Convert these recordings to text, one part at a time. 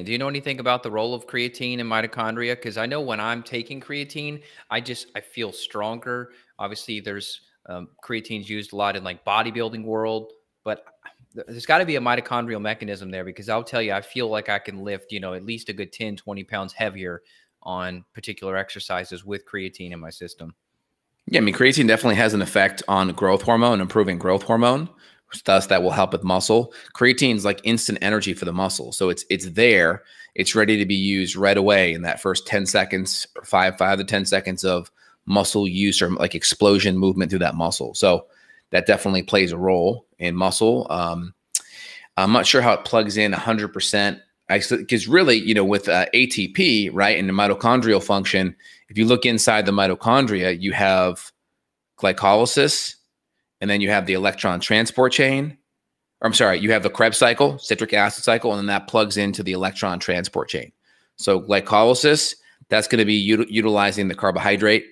Do you know anything about the role of creatine in mitochondria? Because I know when I'm taking creatine, I just I feel stronger. Obviously, there's um, creatine's used a lot in like bodybuilding world, but there's got to be a mitochondrial mechanism there because I'll tell you, I feel like I can lift, you know, at least a good 10, 20 pounds heavier on particular exercises with creatine in my system. Yeah, I mean, creatine definitely has an effect on growth hormone, improving growth hormone. Thus, that will help with muscle. Creatine is like instant energy for the muscle, so it's it's there. It's ready to be used right away in that first ten seconds, five five to ten seconds of muscle use or like explosion movement through that muscle. So that definitely plays a role in muscle. Um, I'm not sure how it plugs in 100%. Because really, you know, with uh, ATP, right, and the mitochondrial function, if you look inside the mitochondria, you have glycolysis, and then you have the electron transport chain. Or I'm sorry, you have the Krebs cycle, citric acid cycle, and then that plugs into the electron transport chain. So glycolysis, that's going to be util- utilizing the carbohydrate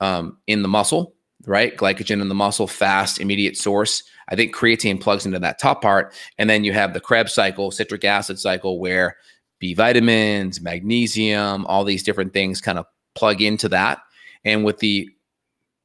um, in the muscle, right? Glycogen in the muscle, fast, immediate source. I think creatine plugs into that top part. And then you have the Krebs cycle, citric acid cycle, where B vitamins, magnesium, all these different things kind of plug into that. And with the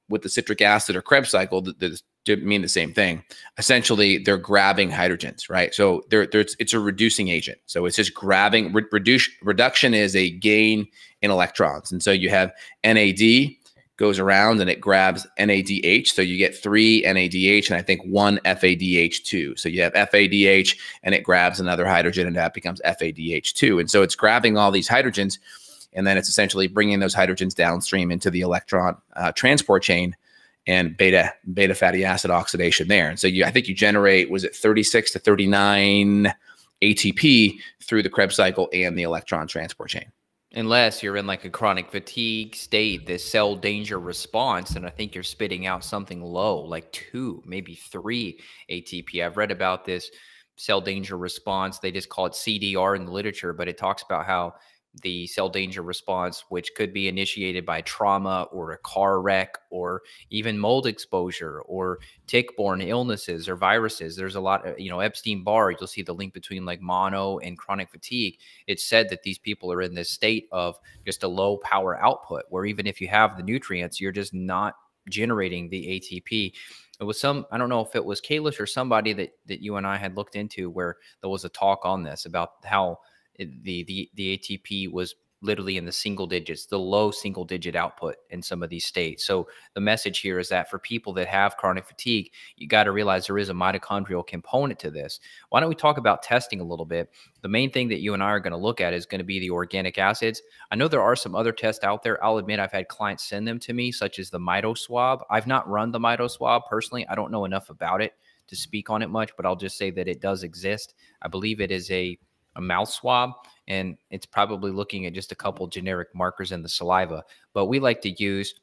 with the citric acid or Krebs cycle, the, the, mean the same thing. Essentially, they're grabbing hydrogens, right? So they're, they're, it's a reducing agent. So it's just grabbing. Re- reduce, reduction is a gain in electrons, and so you have NAD goes around and it grabs NADH. So you get three NADH and I think one FADH2. So you have FADH and it grabs another hydrogen and that becomes FADH2. And so it's grabbing all these hydrogens and then it's essentially bringing those hydrogens downstream into the electron uh, transport chain and beta beta fatty acid oxidation there. And so you, I think you generate was it 36 to 39 ATP through the Krebs cycle and the electron transport chain unless you're in like a chronic fatigue state, this cell danger response, and I think you're spitting out something low, like two, maybe three ATP. I've read about this cell danger response. They just call it CDR in the literature, but it talks about how the cell danger response, which could be initiated by trauma or a car wreck or even mold exposure or tick borne illnesses or viruses. There's a lot of, you know, Epstein Barr, you'll see the link between like mono and chronic fatigue. It's said that these people are in this state of just a low power output where even if you have the nutrients, you're just not generating the ATP. It was some, I don't know if it was Kalish or somebody that, that you and I had looked into where there was a talk on this about how the the the ATP was literally in the single digits, the low single digit output in some of these states. So the message here is that for people that have chronic fatigue, you got to realize there is a mitochondrial component to this. Why don't we talk about testing a little bit? The main thing that you and I are going to look at is going to be the organic acids. I know there are some other tests out there. I'll admit I've had clients send them to me, such as the MitoSwab. I've not run the MitoSwab personally. I don't know enough about it to speak on it much, but I'll just say that it does exist. I believe it is a a mouth swab and it's probably looking at just a couple generic markers in the saliva. But we like to use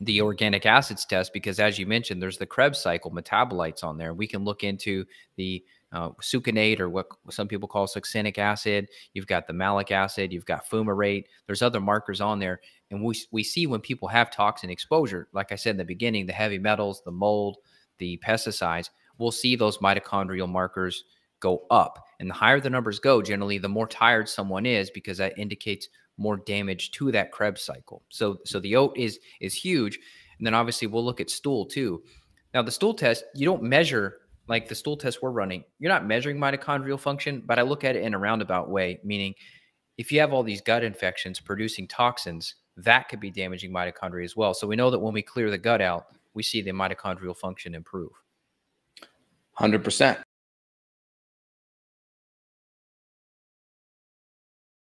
the organic acids test because, as you mentioned, there's the Krebs cycle metabolites on there. We can look into the uh, succinate or what some people call succinic acid. You've got the malic acid. You've got fumarate. There's other markers on there, and we we see when people have toxin exposure. Like I said in the beginning, the heavy metals, the mold, the pesticides. We'll see those mitochondrial markers go up. And the higher the numbers go, generally, the more tired someone is because that indicates more damage to that Krebs cycle. So, so the OAT is is huge. And then obviously we'll look at stool too. Now, the stool test, you don't measure like the stool test we're running. You're not measuring mitochondrial function, but I look at it in a roundabout way, meaning if you have all these gut infections producing toxins, that could be damaging mitochondria as well. So we know that when we clear the gut out, we see the mitochondrial function improve. 100%.